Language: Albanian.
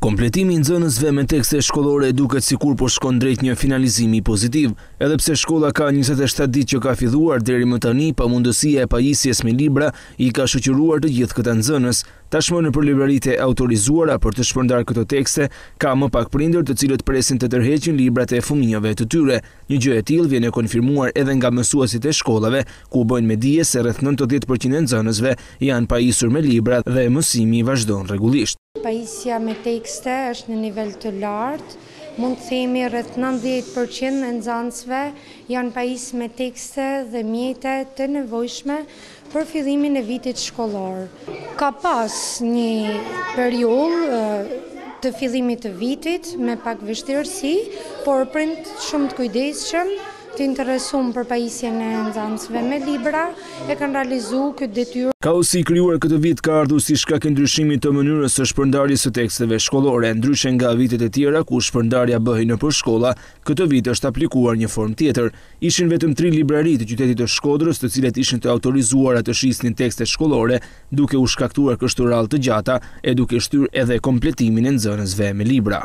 Kompletimi i nxënësve me tekste shkollore duket sikur po shkon drejt një finalizimi pozitiv, edhe pse shkolla ka njëzet e shtatë ditë që ka filluar, deri më tani pamundësia e pajisjes me libra i ka shoqëruar të gjithë këta nxënës. Tashmë nëpër libraritë e autorizuara për të shpërndarë këto tekste ka më pak prindër të cilët presin të tërheqin librat e fëmijëve të tyre. Një gjë e tillë vjen e konfirmuar edhe nga mësuesit e shkollave, ku bëjnë me dije se rreth nëntëdhjetë për qind e nxënësve janë pajisur me libra dhe mësimi vazhdon rregullisht. Pajisja me tekste është në nivel të lartë, mund të themi rreth nëntëdhjetë për qind e nxënësve janë pajisë me tekste dhe mjete të nevojshme për fillimin e vitit shkollor. Ka pas një periudhë të fillimit të vitit me pak vështirësi, por prindët shumë të kujdesshëm, Të interesum për pajisjen e nxansve me libra e kanë realizu kët detyrë. Kaosi i krijuar këtë vit ka ardhur si shkak i ndryshimit të mënyrës së shpërndarjes së teksteve shkollore. Ndryshe nga vitet e tjera ku shpërndarja bëhej nëpër shkolla, këtë vit është aplikuar një formë tjetër. Ishin vetëm tri librari të qytetit të Shkodrës të cilat ishin të autorizuara të shisnin tekstet shkollore, duke u shkaktuar kështu radhë të gjata e duke shtyrë edhe kompletimin e nxënësve me libra.